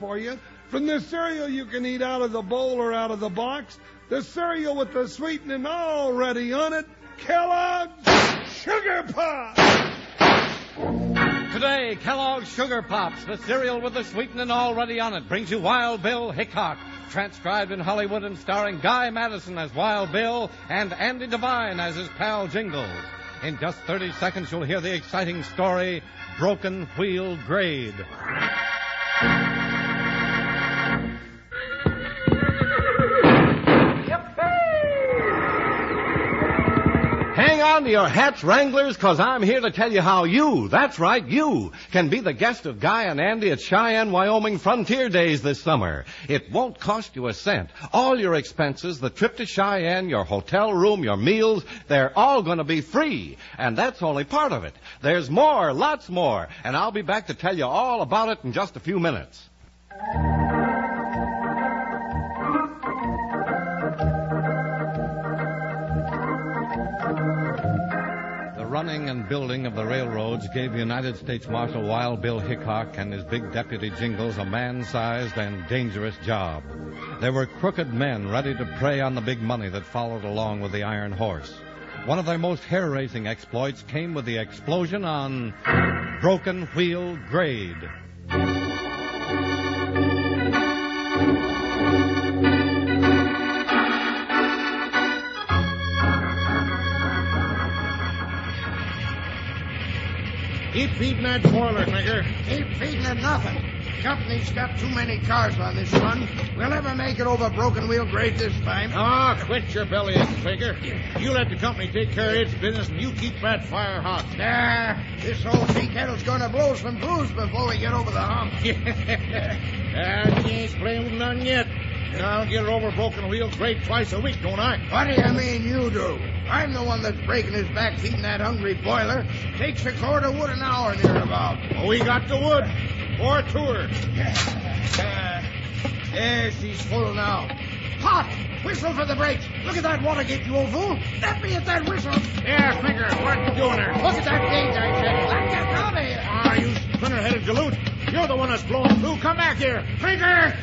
for you. From the cereal you can eat out of the bowl or out of the box, the cereal with the sweetening already on it, Kellogg's Sugar Pop! Today, Kellogg's Sugar Pops, the cereal with the sweetening already on it, brings you Wild Bill Hickok, transcribed in Hollywood and starring Guy Madison as Wild Bill and Andy Devine as his pal Jingles. In just 30 seconds, you'll hear the exciting story, Broken Wheel Grade. On to your hats, Wranglers, because I'm here to tell you how you, that's right, you, can be the guest of Guy and Andy at Cheyenne, Wyoming Frontier Days this summer. It won't cost you a cent. All your expenses, the trip to Cheyenne, your hotel room, your meals, they're all going to be free. And that's only part of it. There's more, lots more, and I'll be back to tell you all about it in just a few minutes. And building of the railroads gave United States Marshal Wild Bill Hickok and his big deputy Jingles a man-sized and dangerous job. There were crooked men ready to prey on the big money that followed along with the Iron Horse. One of their most hair-raising exploits came with the explosion on Broken Wheel Grade. Feeding that boiler, Nigger. Keep feeding it nothing. Company's got too many cars on this run. We'll never make it over broken wheel grade this time. Ah, quit your bellyache, Clinker. You let the company take care of its business, and you keep that fire hot. Nah, this old tea kettle's gonna blow some booze before we get over the hump. and you ain't playing with none yet. I'll get over broken wheel grade twice a week, don't I? What do you mean you do? I'm the one that's breaking his back feeding that hungry boiler. Takes a cord of wood an hour near about. Oh, we got the wood. For a tour. Uh, there, she's full now. Pop! Whistle for the brakes. Look at that water gate, you old fool. Let me at that whistle. Yeah, Clinker, what you doing there? Look at that gate, I said. Let's get out of here. Ah, you splinter-headed galoot. You're the one that's blowing through. Come back here. Clinker!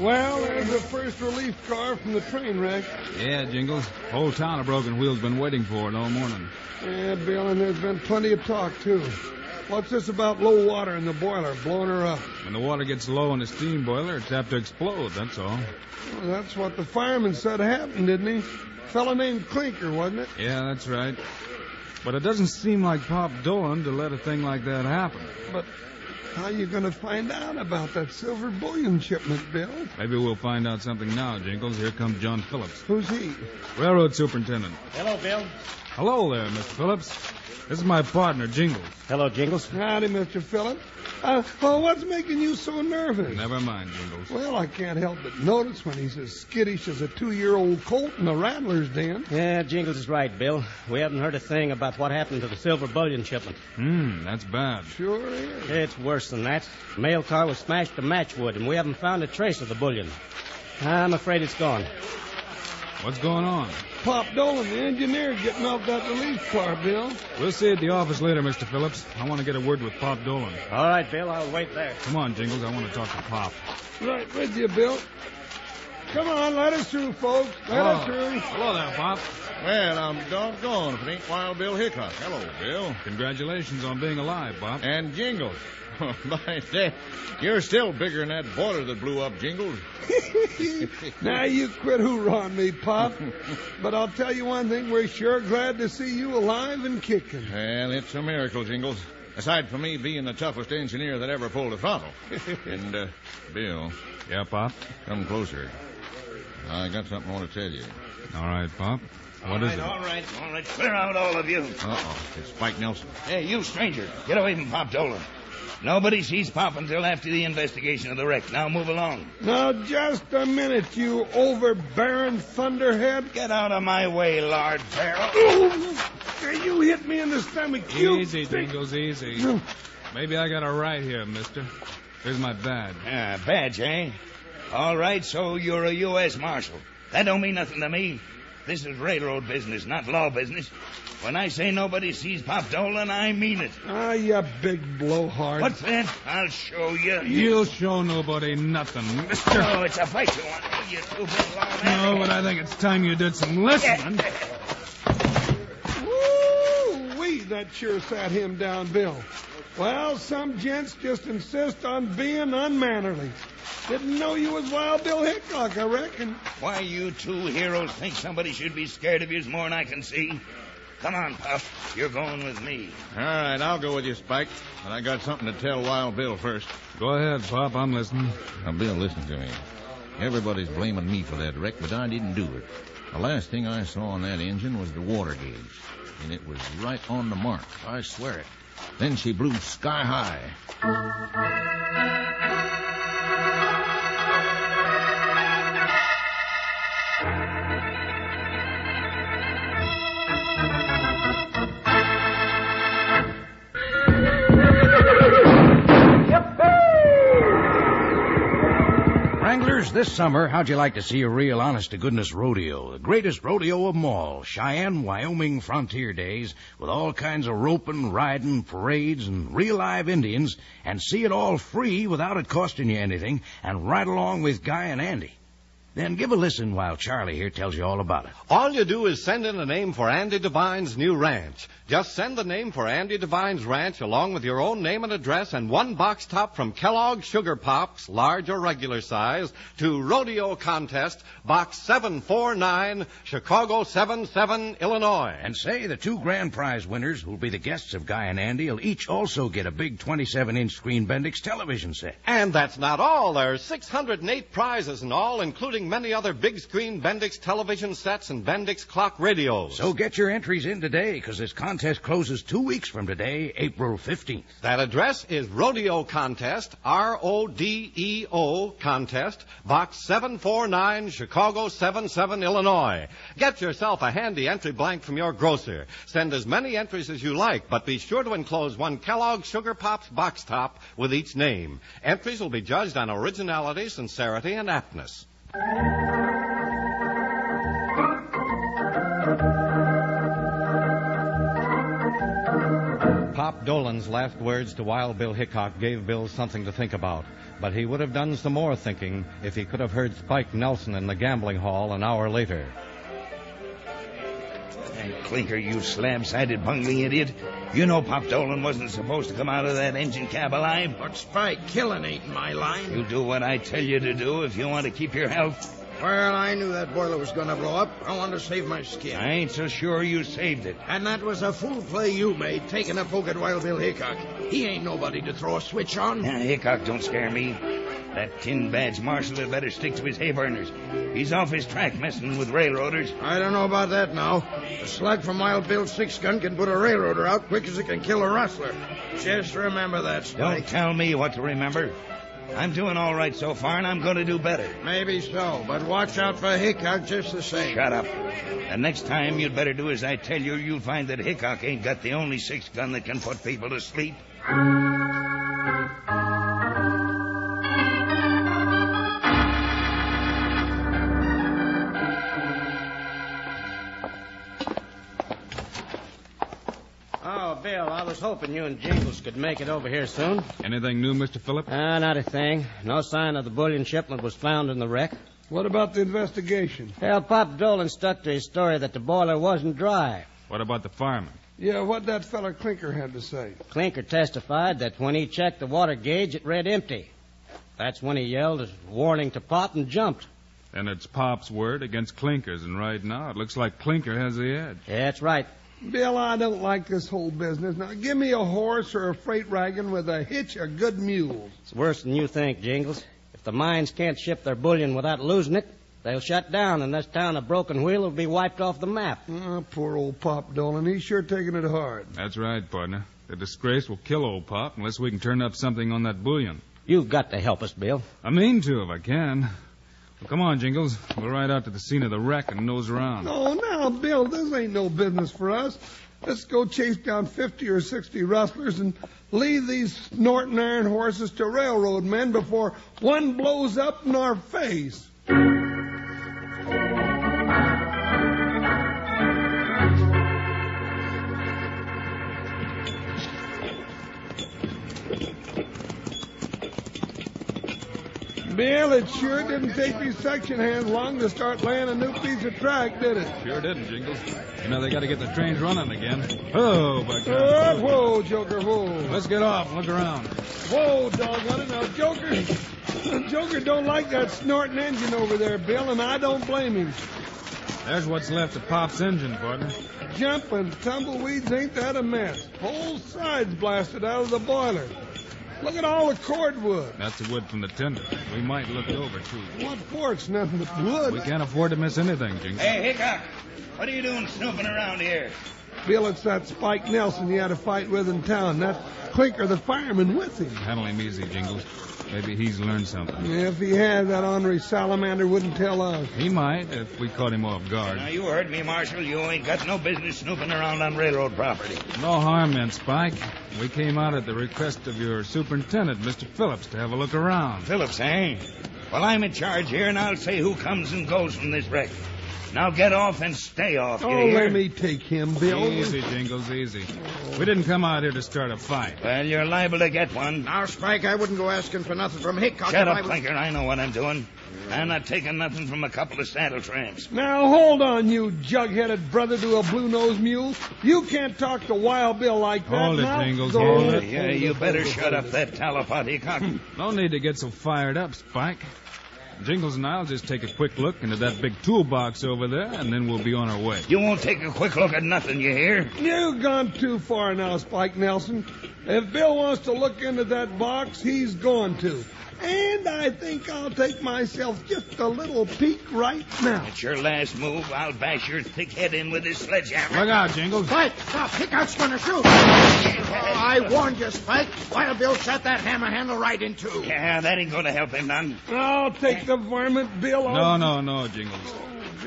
Well, there's the first relief car from the train wreck. Yeah, Jingles. Whole town of Broken Wheel's been waiting for it all morning. Yeah, Bill, and there's been plenty of talk, too. What's this about low water in the boiler blowing her up? When the water gets low in the steam boiler, it's apt to explode, that's all. Well, that's what the fireman said happened, didn't he? Fellow named Clinker, wasn't it? Yeah, that's right. But it doesn't seem like Pop Dolan to let a thing like that happen. But how are you going to find out about that silver bullion shipment, Bill? Maybe we'll find out something now, Jingles. Here comes John Phillips, Who's he? railroad superintendent. Hello, Bill. Hello there, Mr. Phillips. This is my partner, Jingles. Hello, Jingles. Howdy, Mr. Phillips. Uh, well, what's making you so nervous? Never mind, Jingles. Well, I can't help but notice when he's as skittish as a two-year-old colt in a rattler's den. Yeah, Jingles is right, Bill. We haven't heard a thing about what happened to the silver bullion shipment. Hmm, that's bad. Sure is. It's worse than that. The mail car was smashed to matchwood, and we haven't found a trace of the bullion. I'm afraid it's gone. What's going on? Pop Dolan, the engineer, getting off that relief car, Bill. We'll see at the office later, Mr. Phillips. I want to get a word with Pop Dolan. All right, Bill, I'll wait there. Come on, Jingles. I want to talk to Pop. Right with you, Bill. Come on, let us through, folks. Let us through. Hello there, Pop. Well, I'm doggone if it ain't Wild Bill Hickok. Hello, Bill. Congratulations on being alive, Pop. And Jingles. By that, you're still bigger than that boiler that blew up, Jingles. now you quit hoorahing me, Pop. but I'll tell you one thing, we're sure glad to see you alive and kicking. Well, it's a miracle, Jingles. Aside from me being the toughest engineer that ever pulled a throttle. and, uh, Bill, Yeah, Pop? come closer. I got something I want to tell you. All right, Pop. What is it? All right, all right. Clear out, all of you. Uh-oh, it's Spike Nelson. Hey, you stranger, get away from Pop Dolan. Nobody sees Pop until after the investigation of the wreck. Now move along. Now, just a minute, you overbearing thunderhead. Get out of my way, Lard Farrell. Ooh, you hit me in the stomach. You Easy, big- Jingles, easy. Maybe I got a right here, mister. Here's my badge. Ah, badge, eh? All right, so you're a U.S. Marshal. That don't mean nothing to me. This is railroad business, not law business. When I say nobody sees Pop Dolan, I mean it. Ah, you big blowhard. What's that? I'll show you. You'll show nobody nothing, mister. Oh, it's a fight you want. You two big long No, but I think it's time you did some listening. Woo-wee, that sure sat him down, Bill. Well, some gents just insist on being unmannerly. Didn't know you was Wild Bill Hickok, I reckon. Why you two heroes think somebody should be scared of you more than I can see? Come on, Pup. You're going with me. All right, I'll go with you, Spike. But I got something to tell Wild Bill first. Go ahead, Pop. I'm listening. Now, Bill, listen to me. Everybody's blaming me for that wreck, but I didn't do it. The last thing I saw on that engine was the water gauge. And it was right on the mark. I swear it. Then she blew sky high. This summer, how'd you like to see a real honest to goodness rodeo? The greatest rodeo of them all. Cheyenne, Wyoming frontier days with all kinds of roping, riding, parades, and real live Indians, and see it all free without it costing you anything, and ride along with Guy and Andy. Then give a listen while Charlie here tells you all about it. All you do is send in a name for Andy Devine's new ranch. Just send the name for Andy Devine's ranch along with your own name and address and one box top from Kellogg's Sugar Pops, large or regular size, to Rodeo Contest, Box 749, Chicago 77, Illinois. And say the two grand prize winners who'll be the guests of Guy and Andy will each also get a big 27-inch screen Bendix television set. And that's not all. There's 608 prizes in all, including many other big screen Bendix television sets and Bendix clock radios. So get your entries in today, because this contest closes two weeks from today, April 15th. That address is Rodeo Contest, R O D E O Contest, Box 749, Chicago 77, Illinois. Get yourself a handy entry blank from your grocer. Send as many entries as you like, but be sure to enclose one Kellogg's Sugar Pops box top with each name. Entries will be judged on originality, sincerity, and aptness. Pop Dolan's last words to Wild Bill Hickok gave Bill something to think about. But he would have done some more thinking if he could have heard Spike Nelson in the gambling hall an hour later. Hey, Clinker, you slab-sided bungling idiot. You know Pop Dolan wasn't supposed to come out of that engine cab alive. But Spike, killing ain't in my line. You do what I tell you to do if you want to keep your health. Well, I knew that boiler was going to blow up. I wanted to save my skin. I ain't so sure you saved it. And that was a fool play you made, taking a poke at Wild Bill Hickok. He ain't nobody to throw a switch on. Hickok don't scare me. That tin badge marshal had better stick to his hay burners. He's off his track messing with railroaders. I don't know about that now. A slug from Wild Bill's six gun can put a railroader out quick as it can kill a rustler. Just remember that, Don't tell me what to remember. I'm doing all right so far, and I'm going to do better. Maybe so, but watch out for Hickok just the same. Shut up. The next time you'd better do as I tell you, you'll find that Hickok ain't got the only six gun that can put people to sleep. Hoping you and Jingles could make it over here soon. Anything new, Mr. Phillip? Ah, not a thing. No sign of the bullion shipment was found in the wreck. What about the investigation? Well, Pop Dolan stuck to his story that the boiler wasn't dry. What about the fireman? Yeah, what that fella Clinker had to say. Clinker testified that when he checked the water gauge, it read empty. That's when he yelled a warning to Pop and jumped. And it's Pop's word against Clinker's, and right now it looks like Clinker has the edge. Yeah, that's right. Bill, I don't like this whole business. Now, give me a horse or a freight wagon with a hitch of good mules. It's worse than you think, Jingles. If the mines can't ship their bullion without losing it, they'll shut down, and this town of Broken Wheel will be wiped off the map. Ah, poor old Pop Dolan. He's sure taking it hard. That's right, partner. The disgrace will kill old Pop unless we can turn up something on that bullion. You've got to help us, Bill. I mean to if I can. Well, come on, Jingles. We'll ride out to the scene of the wreck and nose around. Oh, now, Bill, this ain't no business for us. Let's go chase down 50 or 60 rustlers and leave these snorting iron horses to railroad men before one blows up in our face. It sure didn't take these section hands long to start laying a new piece of track, did it? Sure didn't, Jingles. You know they got to get the trains running again. Oh, by Uh, God. whoa, Joker, whoa. Let's get off. Look around. Whoa, doggone it. Now, Joker, Joker don't like that snorting engine over there, Bill, and I don't blame him. There's what's left of Pop's engine, partner. Jumping tumbleweeds ain't that a mess? Whole sides blasted out of the boiler. Look at all the cordwood. That's the wood from the tender. We might look it over, too. What for? It's nothing but wood. We can't afford to miss anything, Jingles. Hey, Hickok, what are you doing snooping around here? Bill, it's that Spike Nelson you had a fight with in town. That Clinker, the fireman, with him. Handle him easy, Jingles. Maybe he's learned something. If he had, that ornery salamander wouldn't tell us. He might if we caught him off guard. Now, you heard me, Marshal. You ain't got no business snooping around on railroad property. No harm meant, Spike. We came out at the request of your superintendent, Mr. Phillips, to have a look around. Phillips, eh? Well, I'm in charge here, and I'll say who comes and goes from this wreck. Now get off and stay off. you Oh, hear? let me take him, Bill. Easy, Jingles, easy. We didn't come out here to start a fight. Well, you're liable to get one. Now, Spike, I wouldn't go asking for nothing from Hickok. Shut if I up, was- Clinker. I know what I'm doing. I'm not taking nothing from a couple of saddle tramps. Now hold on, you jug-headed brother to a blue-nosed mule. You can't talk to Wild Bill like that. Hold it, now. Jingles, Go hold it. Yeah, you better shut up that talipot, Hickok. Hmm. No need to get so fired up, Spike. Jingles and I'll just take a quick look into that big toolbox over there, and then we'll be on our way. You won't take a quick look at nothing, you hear? You've gone too far now, Spike Nelson. If Bill wants to look into that box, he's going to. And I think I'll take myself just a little peek right now. It's your last move. I'll bash your thick head in with this sledgehammer. Look out, Jingles. Spike, stop. Hickok's going to shoot. Oh, I warned you, Spike. Wild Bill shot that hammer handle right in two. Yeah, that ain't going to help him none. I'll take the varmint, Bill. No, I'll- no, no, Jingles.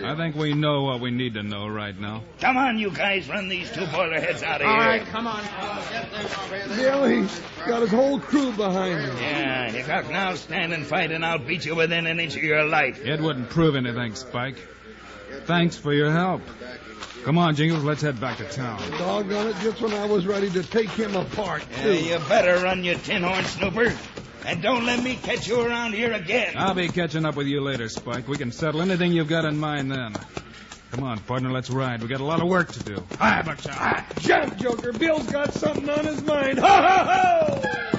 I think we know what we need to know right now. Come on, you guys, run these two boiler heads out of All here. All right, come on. fellas. Get them over here. Bill, he's got his whole crew behind him. Yeah, Hickok, now stand and fight, and I'll beat you within an inch of your life. It wouldn't prove anything, Spike. Thanks for your help. Come on, Jingles, let's head back to town. Doggone it, just when I was ready to take him apart, Yeah, you better run, you tin horn snooper. And don't let me catch you around here again. I'll be catching up with you later, Spike. We can settle anything you've got in mind then. Come on, partner, let's ride. We got a lot of work to do. Hi, Buckshot. Jump, Joker. Bill's got something on his mind. Ho, ho, ho!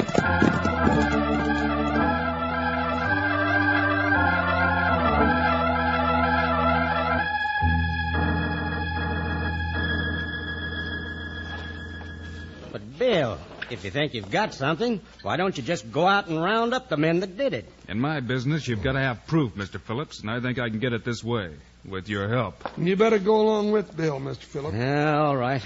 If you think you've got something, why don't you just go out and round up the men that did it? In my business, you've got to have proof, Mr. Phillips, and I think I can get it this way, with your help. You better go along with Bill, Mr. Phillips. Yeah, all right.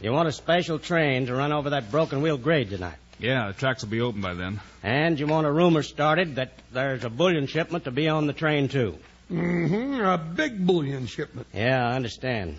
You want a special train to run over that broken wheel grade tonight. Yeah, the tracks will be open by then. And you want a rumor started that there's a bullion shipment to be on the train, too. Mm-hmm. A big bullion shipment. Yeah, I understand.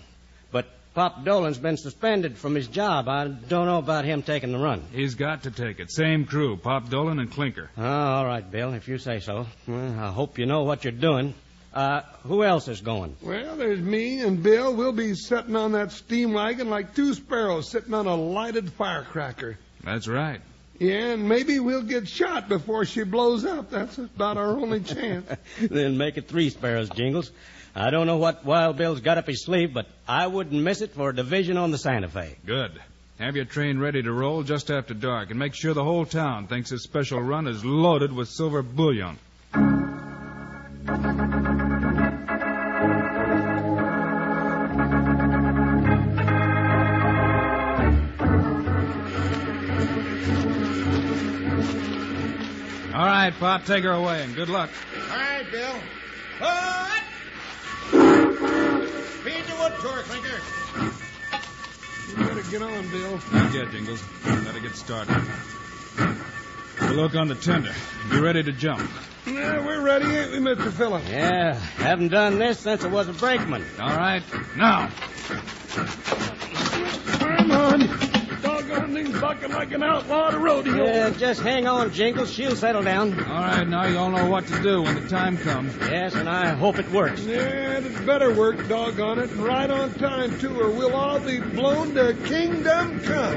But Pop Dolan's been suspended from his job. I don't know about him taking the run. He's got to take it. Same crew, Pop Dolan and Clinker. Oh, all right, Bill, if you say so. Well, I hope you know what you're doing. Uh, who else is going? Well, there's me and Bill. We'll be sitting on that steam wagon like two sparrows sitting on a lighted firecracker. That's right. Yeah, and maybe we'll get shot before she blows up. That's about our only chance. then make it three sparrows, Jingles. I don't know what Wild Bill's got up his sleeve, but I wouldn't miss it for a division on the Santa Fe. Good. Have your train ready to roll just after dark, and make sure the whole town thinks this special run is loaded with silver bullion. All right, Pop, take her away, and good luck. All right, Bill. What? Feed the wood to her, Clinker. You better get on, Bill. Not yet, Jingles. Gotta get started. We'll look on the tender. Be ready to jump. Yeah, we're ready, ain't we, Mr. Phillips? Yeah, haven't done this since I was a brakeman. All right, now. Come on. Doggone bucking like an outlaw at a rodeo. Yeah, just hang on, Jingles. She'll settle down. All right, now you all know what to do when the time comes. Yes, and I hope it works. Yeah, it better work, doggone it, and right on time, too, or we'll all be blown to kingdom come.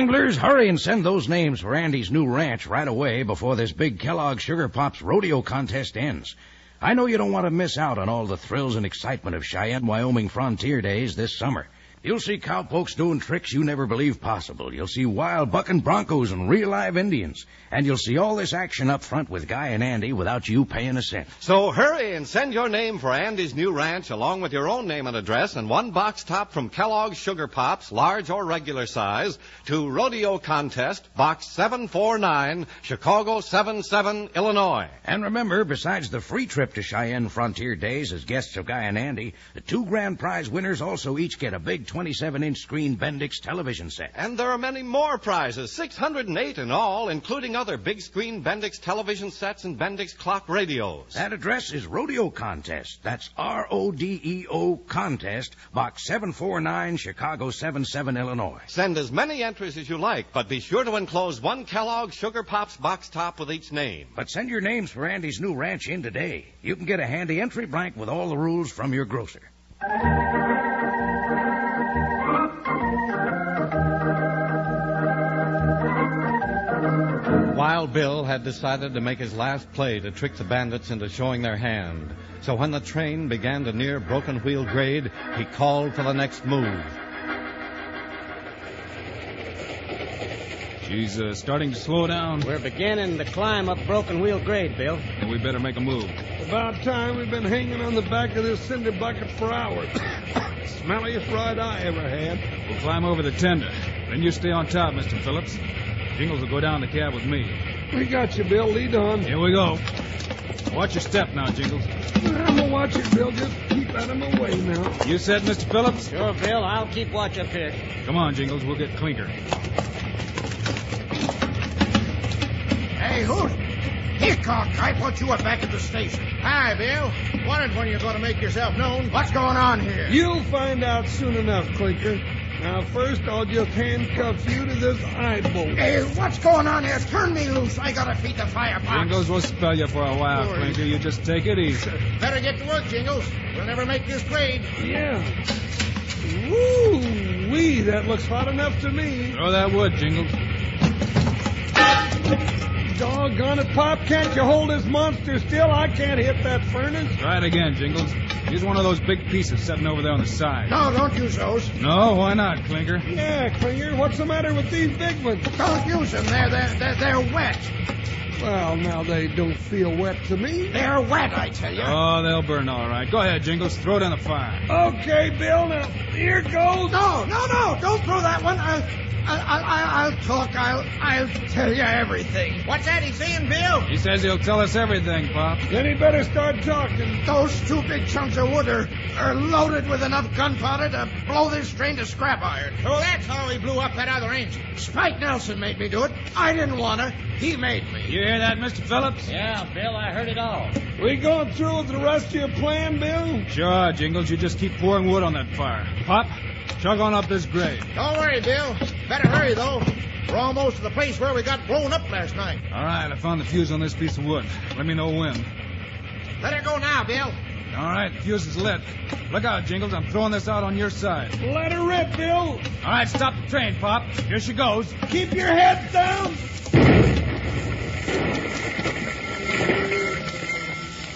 Wranglers, hurry and send those names for Andy's new ranch right away before this big Kellogg Sugar Pops rodeo contest ends. I know you don't want to miss out on all the thrills and excitement of Cheyenne, Wyoming frontier days this summer. You'll see cowpokes doing tricks you never believed possible. You'll see wild bucking broncos and real live Indians. And you'll see all this action up front with Guy and Andy without you paying a cent. So hurry and send your name for Andy's new ranch along with your own name and address and one box top from Kellogg's Sugar Pops, large or regular size, to Rodeo Contest, Box 749, Chicago 77, Illinois. And remember, besides the free trip to Cheyenne Frontier Days as guests of Guy and Andy, the two grand prize winners also each get a big 27 inch screen Bendix television set. And there are many more prizes, 608 in all, including other big screen Bendix television sets and Bendix clock radios. That address is Rodeo Contest. That's R O D E O Contest, Box 749, Chicago 77, Illinois. Send as many entries as you like, but be sure to enclose one Kellogg Sugar Pops box top with each name. But send your names for Andy's new ranch in today. You can get a handy entry blank with all the rules from your grocer. Wild Bill had decided to make his last play to trick the bandits into showing their hand. So when the train began to near Broken Wheel grade, he called for the next move. She's uh, starting to slow down. We're beginning to climb up Broken Wheel grade, Bill. And we better make a move. About time we've been hanging on the back of this cinder bucket for hours. Smelliest ride I ever had. We'll climb over the tender. Then you stay on top, Mr. Phillips. Jingles will go down the cab with me. We got you, Bill. Lead on. Here we go. Watch your step now, Jingles. I'm gonna watch it, Bill. Just keep out of my way now. You said, Mr. Phillips? Sure, Bill. I'll keep watch up here. Come on, Jingles. We'll get Clinker. Hey, who's... Hickok, I thought you were back at the station. Hi, Bill. Wondered when you're going to make yourself known. What's going on here? You'll find out soon enough, Clinker. Now, first, I'll just handcuff you to this eye bolt. Hey, what's going on here? Turn me loose. I gotta feed the firebox. Jingles will spell you for a while, Sorry. Clinker. You just take it easy. Better get to work, Jingles. We'll never make this grade. Yeah. Woo wee, that looks hot enough to me. Throw that wood, Jingles. Doggone it, Pop. Can't you hold this monster still? I can't hit that furnace. Try it again, Jingles. Use one of those big pieces sitting over there on the side. No, don't use those. No, why not, Clinker? Yeah, Clinker, what's the matter with these big ones? Don't use them. They're, they're, they're, they're wet. Well, now they don't feel wet to me. They're wet, I tell you. Oh, they'll burn all right. Go ahead, Jingles. Throw it in the fire. Okay, Bill, now here goes. No, no, no. Don't throw that one. I'll, I'll, I'll, I'll talk. I'll, I'll tell you everything. What's that he's saying, Bill? He says he'll tell us everything, Pop. Then he better start talking. Those two big chunks of wood are, are loaded with enough gunpowder to blow this train to scrap iron. So that's how he blew up that other engine. Spike Nelson made me do it. I didn't want to. He made me. You hear that, Mr. Phillips? Yeah, Bill, I heard it all. We going through with the rest of your plan, Bill? Sure, Jingles. You just keep pouring wood on that fire. Pop, chug on up this grade. Don't worry, Bill. Better hurry, though. We're almost to the place where we got blown up last night. All right, I found the fuse on this piece of wood. Let me know when. Let her go now, Bill. All right, fuse is lit. Look out, Jingles. I'm throwing this out on your side. Let her rip, Bill. All right, stop the train, Pop. Here she goes. Keep your head down.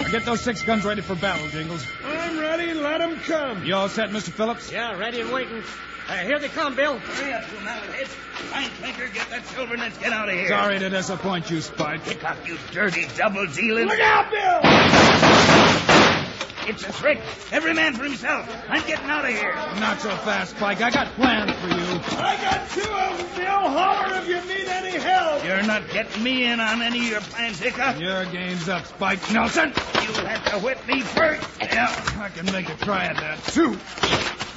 Now get those six guns ready for battle, Jingles. I'm ready. Let 'em come. You all set, Mr. Phillips? Yeah, ready and waiting. Uh, here they come, Bill. Hurry up, you malletheads. Find Clinker, get that silver, and let's get out of here. Sorry to disappoint you, Spike. Hickok, you dirty double dealing. Look out, Bill. It's a trick. Every man for himself. I'm getting out of here. Not so fast, Spike. I got plans for you. I got two of them, Bill. Holler if you need any help. You're not getting me in on any of your plans, Hickok. Your game's up, Spike Nelson. You will have to whip me first. Yeah, I can make a try at that, too.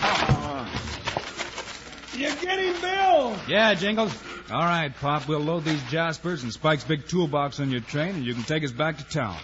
Uh-huh. You get him, Bill. Yeah, Jingles. All right, Pop, we'll load these Jaspers and Spike's big toolbox on your train, and you can take us back to town.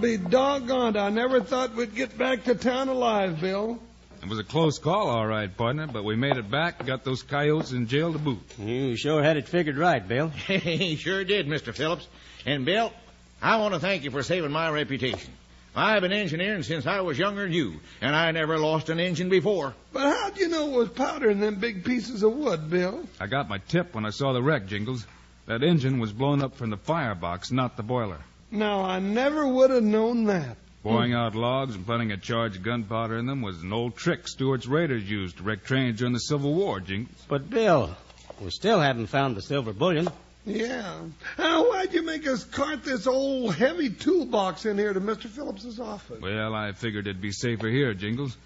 Be doggone. I never thought we'd get back to town alive, Bill. It was a close call, all right, partner, but we made it back and got those coyotes in jail to boot. You sure had it figured right, Bill. He sure did, Mr. Phillips. And, Bill, I want to thank you for saving my reputation. I've been engineering since I was younger than you, and I never lost an engine before. But how'd you know it was powder in them big pieces of wood, Bill? I got my tip when I saw the wreck, Jingles. That engine was blown up from the firebox, not the boiler. Now, I never would have known that. Boring out logs and putting a charge of gunpowder in them was an old trick Stuart's raiders used to wreck trains during the Civil War, Jingles. But, Bill, we still haven't found the silver bullion. Yeah. Now, why'd you make us cart this old heavy toolbox in here to Mr. Phillips's office? Well, I figured it'd be safer here, Jingles.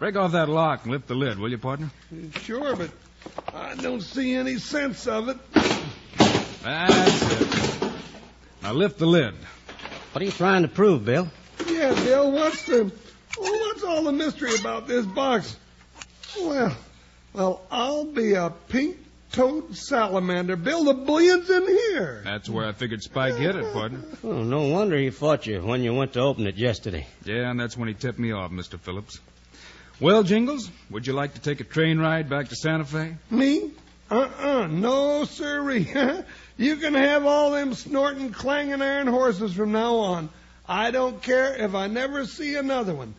Break off that lock and lift the lid, will you, partner? Sure, but I don't see any sense of it. That's it. Now lift the lid. What are you trying to prove, Bill? Yeah, Bill, what's the what's all the mystery about this box? Well, well, I'll be a pink-toed salamander. Bill, the bullion's in here. That's where I figured Spike hid it, partner. Oh, no wonder he fought you when you went to open it yesterday. Yeah, and that's when he tipped me off, Mr. Phillips. Well, Jingles, would you like to take a train ride back to Santa Fe? Me? Uh-uh, no sirree. you can have all them snorting, clanging iron horses from now on. I don't care if I never see another one.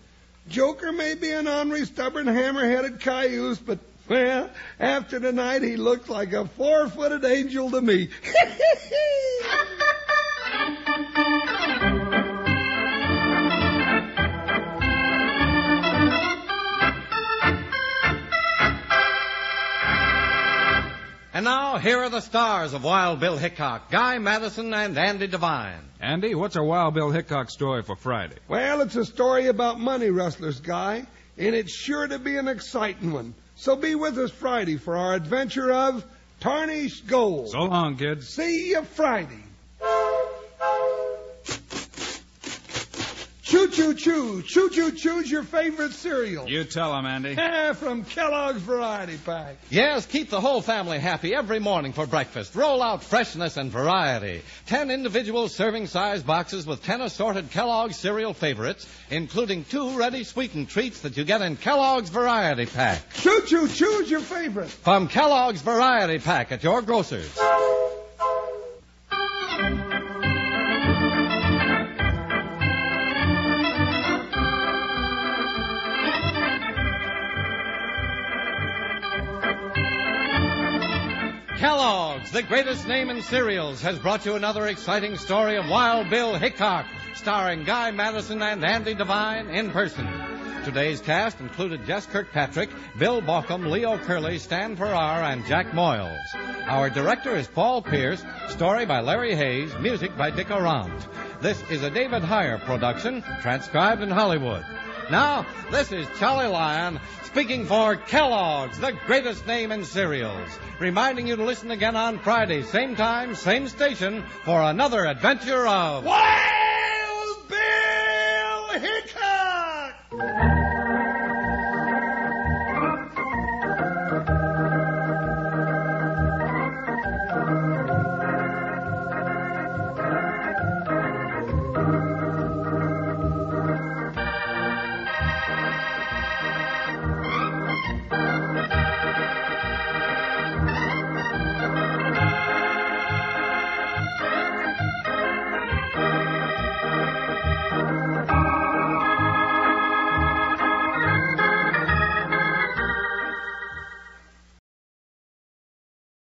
Joker may be an ornery, stubborn, hammer-headed cayuse, but, well, after tonight he looks like a four-footed angel to me. And now, here are the stars of Wild Bill Hickok, Guy Madison, and Andy Devine. Andy, what's our Wild Bill Hickok story for Friday? well, it's a story about money rustlers, Guy, and it's sure to be an exciting one. So be with us Friday for our adventure of Tarnished Gold. So long, kids. See you Friday. Choo choo choo. Choo choo choo's your favorite cereal. You tell him, Andy. From Kellogg's Variety Pack. Yes, keep the whole family happy every morning for breakfast. Roll out freshness and variety. Ten individual serving size boxes with ten assorted Kellogg's cereal favorites, including two ready sweetened treats that you get in Kellogg's Variety Pack. Choo choo choo's your favorite. From Kellogg's Variety Pack at your grocer's. Kellogg's, the greatest name in cereals, has brought you another exciting story of Wild Bill Hickok, starring Guy Madison and Andy Devine in person. Today's cast included Jess Kirkpatrick, Bill Baucom, Leo Curley, Stan Farrar, and Jack Moyles. Our director is Paul Pierce, story by Larry Hayes, music by Dick Aurandt. This is a David Heyer production, transcribed in Hollywood. Now, this is Charlie Lyon speaking for Kellogg's, the greatest name in cereals, reminding you to listen again on Friday, same time, same station, for another adventure of Wild Bill Hickok!